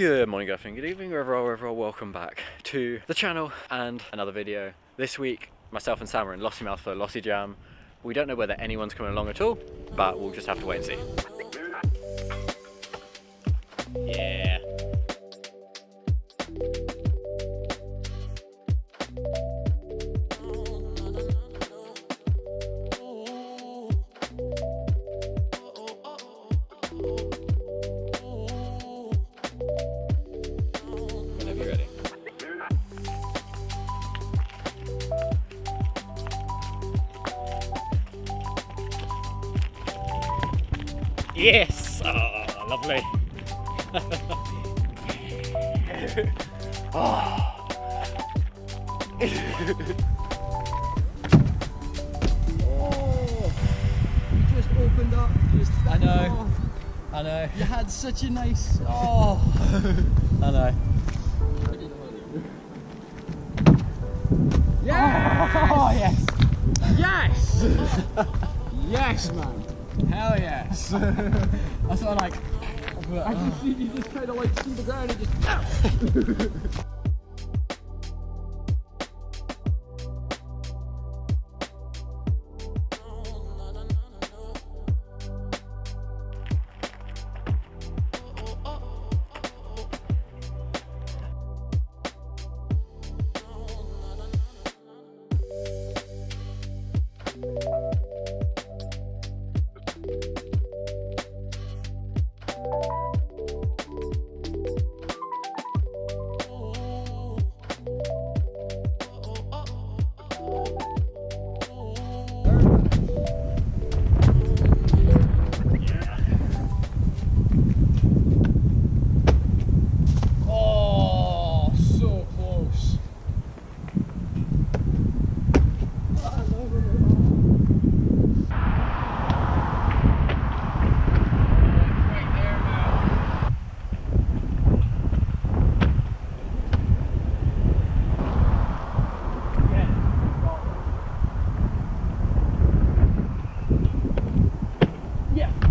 Good morning, good afternoon, good evening, wherever you wherever welcome back to the channel and another video. This week, myself and Sam are in Lossiemouth for Lossie Jam. We don't know whether anyone's coming along at all, but we'll just have to wait and see. Yeah. Yes! Oh, lovely. Oh, you just opened up. Just, I know. oh, I know. you had such a nice. Oh. I know. Yes! Oh, yes! Yes! yes, man. Hell yes. That's what I like. I can see you just kind of like see the ground and just.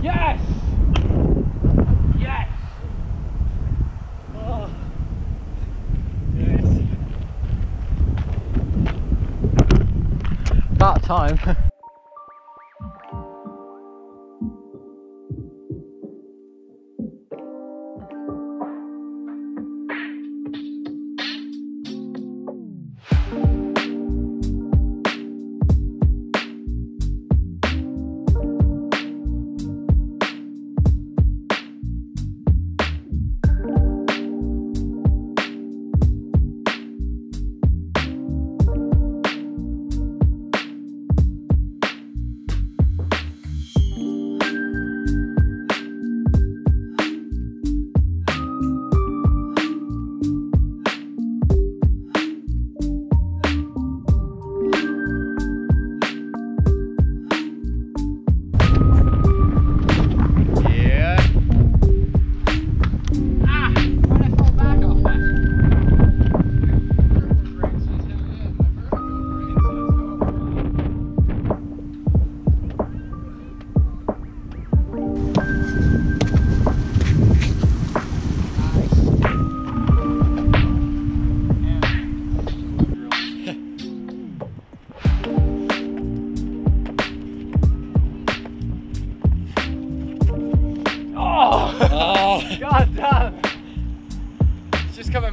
Yes! Yes! Oh. Yes. About time.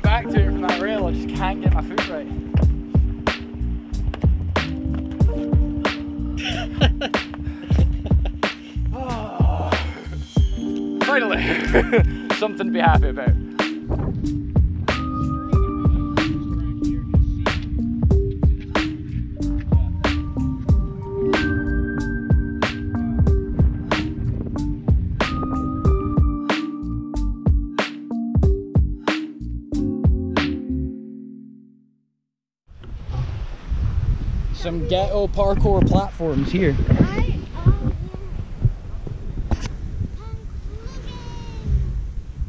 back to it from that rail. I just can't get my foot right. Oh. Finally, something to be happy about. Some ghetto parkour platforms here. I,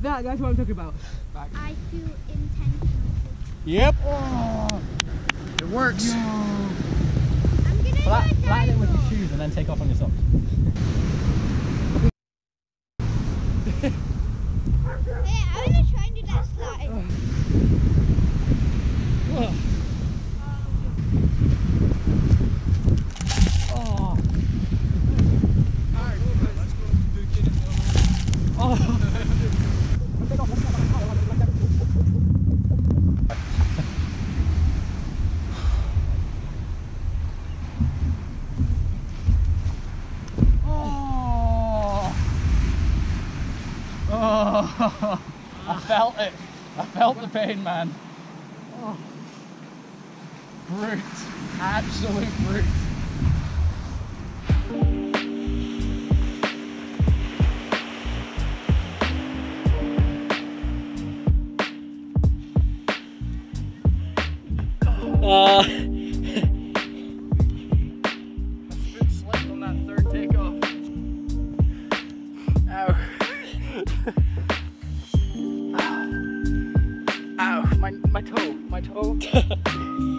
That, that's what I'm talking about. I feel intentional. Yep. It works. I'm gonna Flat, do flatten it with your shoes and then take off on your socks. Oh, I felt it. I felt the pain, man. Oh. Brute. Absolute brute. My toe.